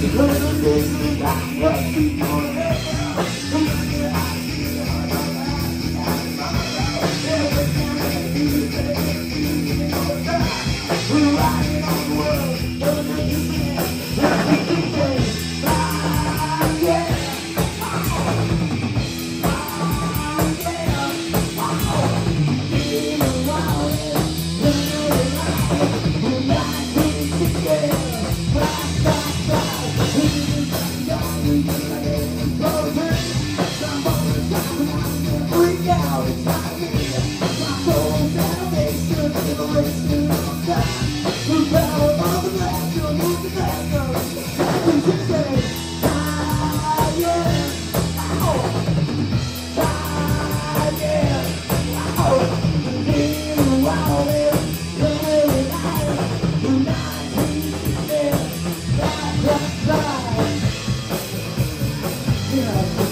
Because this is not we want. Yeah.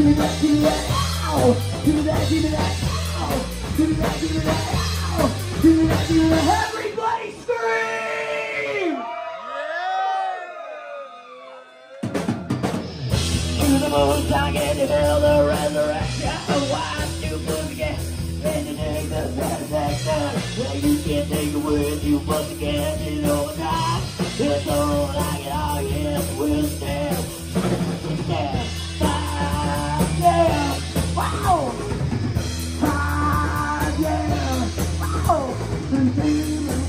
give me that, give me that, ow. Give me that, give me that, ow. Give me that, give me that, ow. Give me that, give me that. Everybody scream! Yeah. In the moon, talking to hell, the resurrection. Why do pussycat? And you take the satisfaction. Well, you can't take it with you, pussycat. You know Something